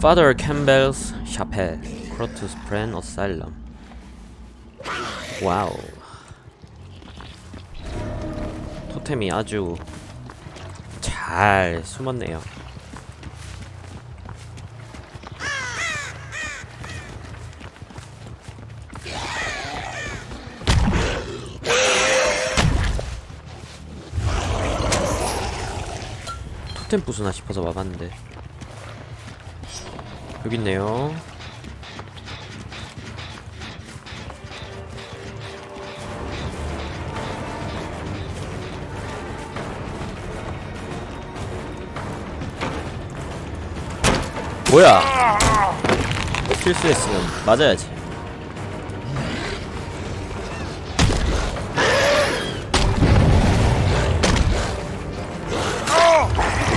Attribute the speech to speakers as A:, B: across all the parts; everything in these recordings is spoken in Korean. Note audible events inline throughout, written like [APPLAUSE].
A: Father Campbell's Chapel, Crotus Pren Asylum. 와우. 토템이 아주 잘 숨었네요. 토템 부수나 싶어서 와봤는데 여기 있네요. 뭐야? 실수했으면 맞아야지.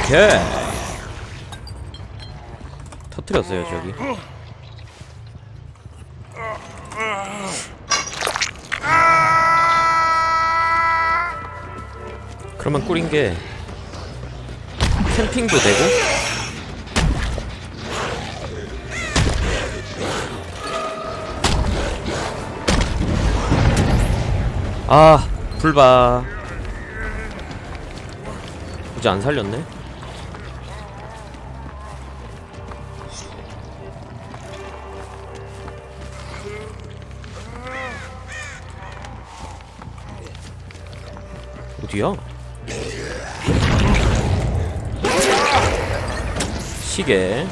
A: 오케이. 터뜨렸어요 저기. 그러면 꿀인 게 캠핑도 되고? 아 불바. 굳이 안 살렸네 어디야? 시계.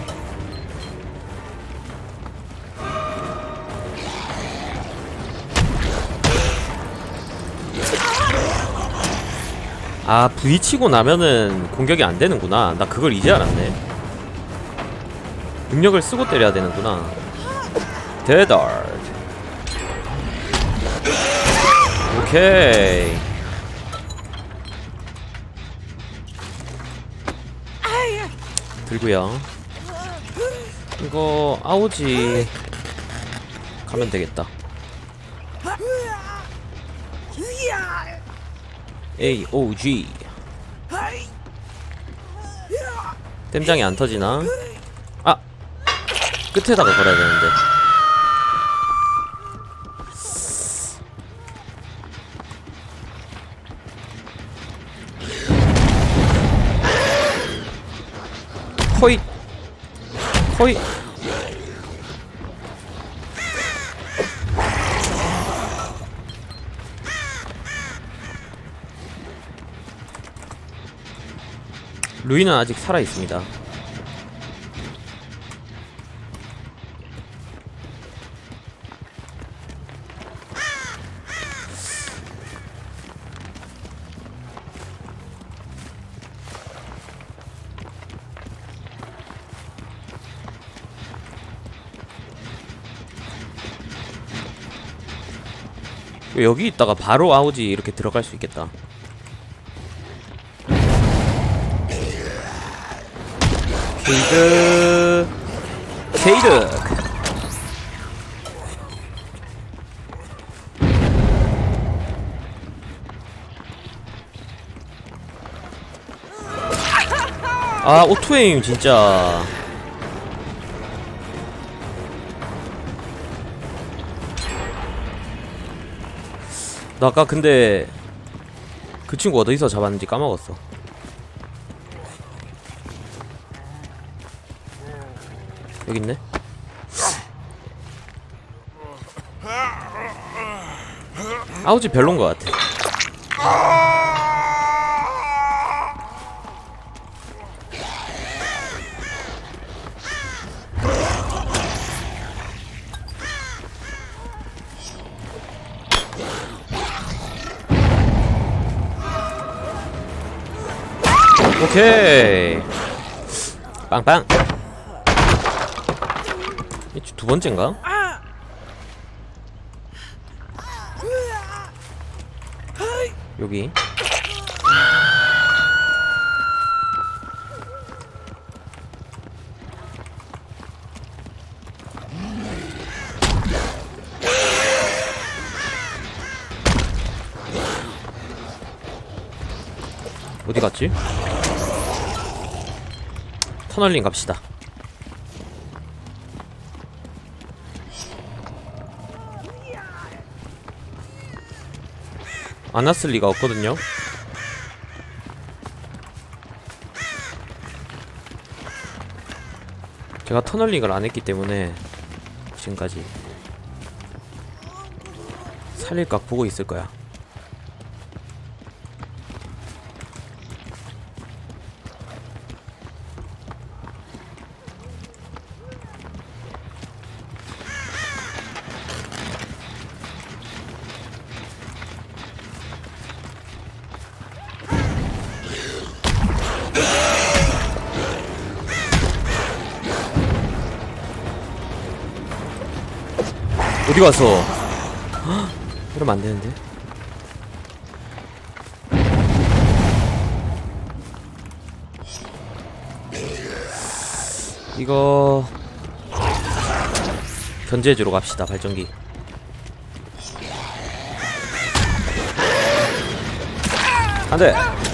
A: 아 치고 나면은 공격이 안 되는구나. 나 그걸 이제 알았네. 능력을 쓰고 때려야 되는구나. 데달트 오케이 들고요 이거 아오지 가면 되겠다 AOG 땜장이 안 터지나? 아! 끝에다가 걸어야 되는데 호잇 호잇 루이는 아직 살아 있습니다. 여기 있다가 바로 아우지 이렇게 들어갈 수 있겠다. 케이드. 케이드. 아 오토에임 진짜 나 아까 근데 그 친구 어디서 잡았는지 까먹었어 여기 있네. 아우지 별론 것 같아. 오케이. 빵빵. 이두 번째인가? 여기 어디 갔지? 터널링 갑시다. 안 왔을 리가 없거든요. 제가 터널링을 안 했기 때문에 지금까지 살릴각 보고 있을 거야. 어디 갔어? 헉, 이러면 안 되는데. 이거 견제해주러 갑시다 발전기. 안돼.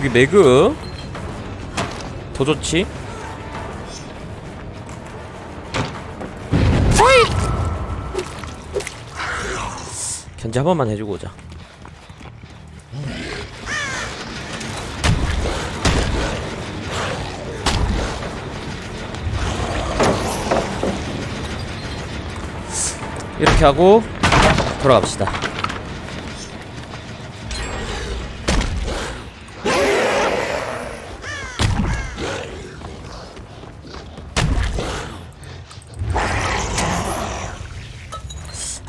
A: 여기 매그. 더 좋지? 견제 한 번만 해주고 오자. 이렇게 하고 돌아갑시다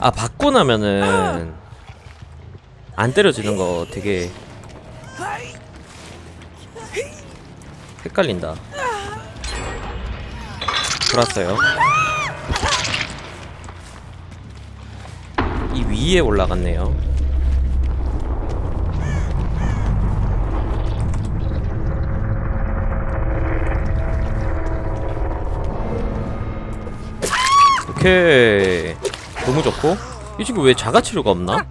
A: 아 받고 나면은 안 때려지는 거 되게 헷갈린다. 돌았어요. 이 위에 올라갔네요. 오케이 너무 좋고 이 친구 왜 자가치료가 없나?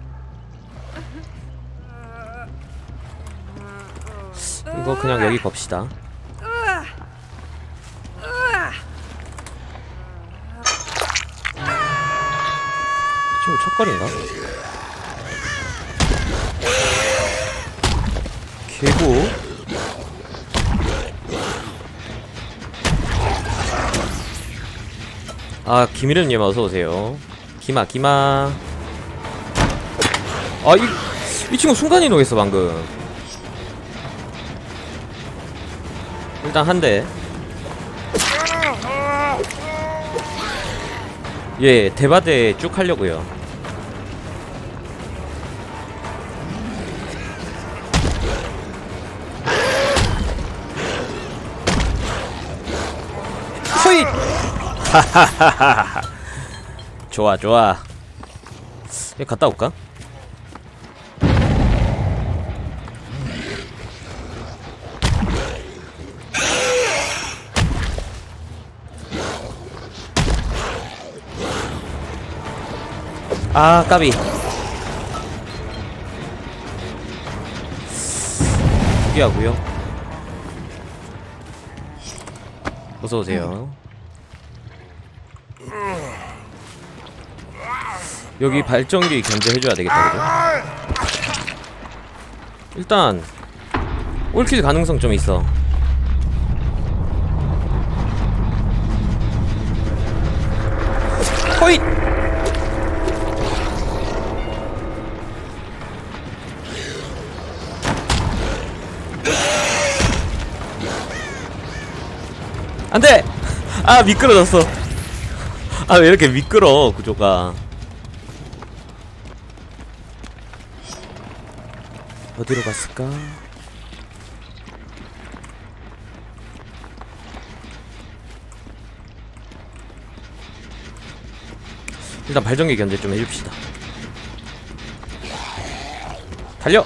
A: 이거 그냥 여기 겁시다 이 친구 첫걸인가? 개구 아 김이름님 어서오세요 기마 기마. 아이 이 친구 순간 이동했어 방금. 일단 한대. 예 대바대 쭉 하려고요. 허잇 [LAUGHS] 좋아 좋아. 여기 갔다 올까? 아 까비. 포기하고요. 어서오세요 여기 발전기 견제해줘야 되겠다 그죠? 일단 올킬 가능성 좀 있어 호잇! 안돼! 아 미끄러졌어 아 왜 이렇게 미끄러 구조가 어디로 갔을까? 일단 발전기 견제 좀 해줍시다 달려!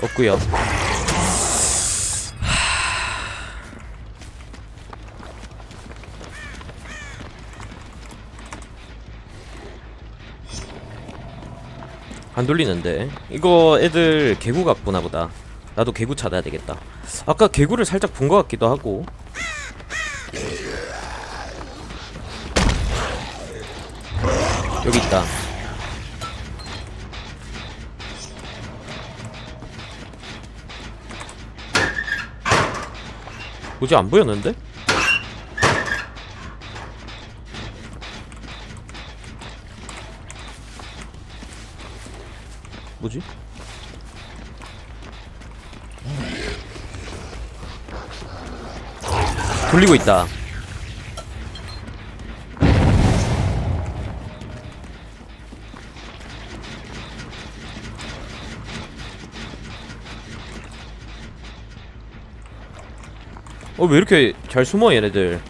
A: 없구요 안 돌리는데. 이거 애들 개구 같구나 보다. 나도 개구 찾아야 되겠다. 아까 개구를 살짝 본 것 같기도 하고. 여기 있다. 뭐지 안 보였는데? 돌리고 있다. 어, 왜 이렇게 잘 숨어, 얘네들.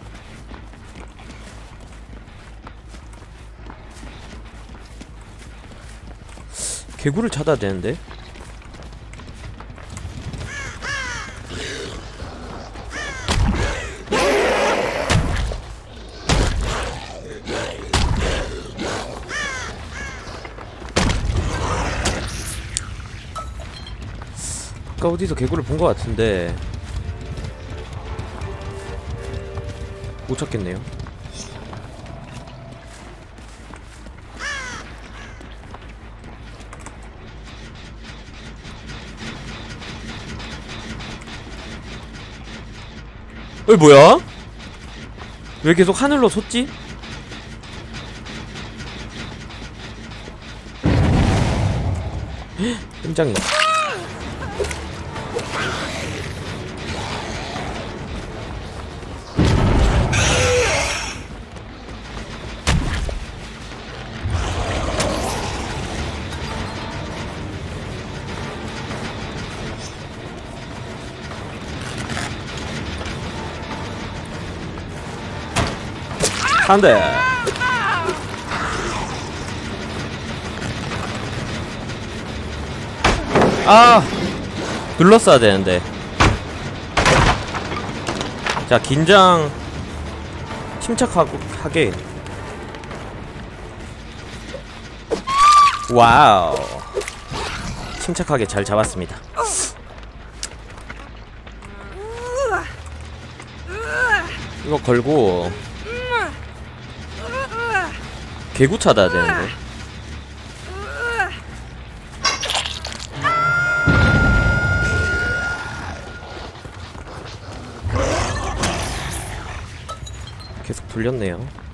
A: 개구를 찾아야 되는데? 아까 어디서 개구를 본 것 같은데 못 찾겠네요 어이 뭐야? 왜 계속 하늘로 솟지? 끔장이 한 대. 아, 눌렀어야 되는데. 자, 긴장 침착하고 하게. 와우. 침착하게 잘 잡았습니다. 이거 걸고 개구 찾아야 되는데. 계속 돌렸네요.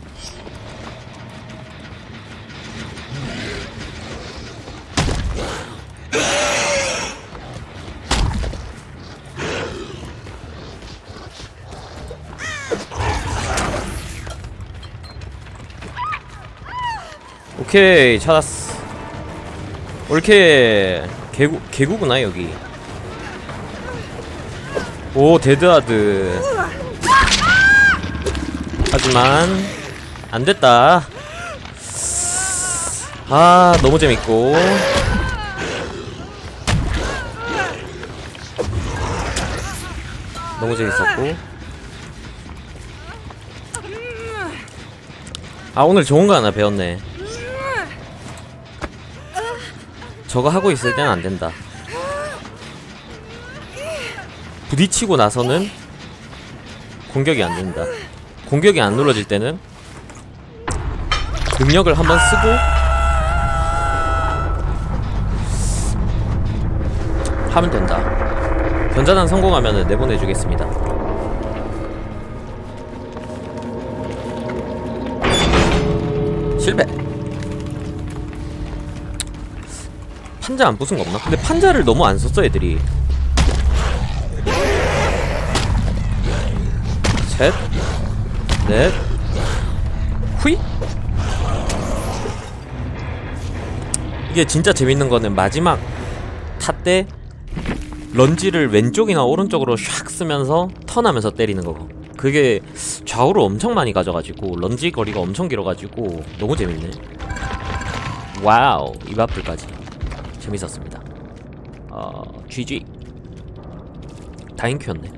A: 오케이 찾았어 이렇게 개구 개구구나 여기. 오 데드하드. 하지만 안 됐다. 아 너무 재밌고. 너무 재밌었고. 아 오늘 좋은 거 하나 배웠네 저거 하고 있을 때는 안 된다. 부딪히고 나서는 공격이 안 된다. 공격이 안 눌러질 때는 능력을 한번 쓰고 하면 된다. 견자단 성공하면 내보내주겠습니다. 판자 안 부순 거 없나? 근데 판자를 너무 안 썼어 애들이. 셋, 넷, 후이? 이게 진짜 재밌는 거는 마지막 타때 런지를 왼쪽이나 오른쪽으로 샥 쓰면서 턴하면서 때리는 거 그게 좌우로 엄청 많이 가져가지고 런지 거리가 엄청 길어가지고 너무 재밌네. 와우 입 앞을까지 재밌었습니다. 어, GG. 다행큐였네.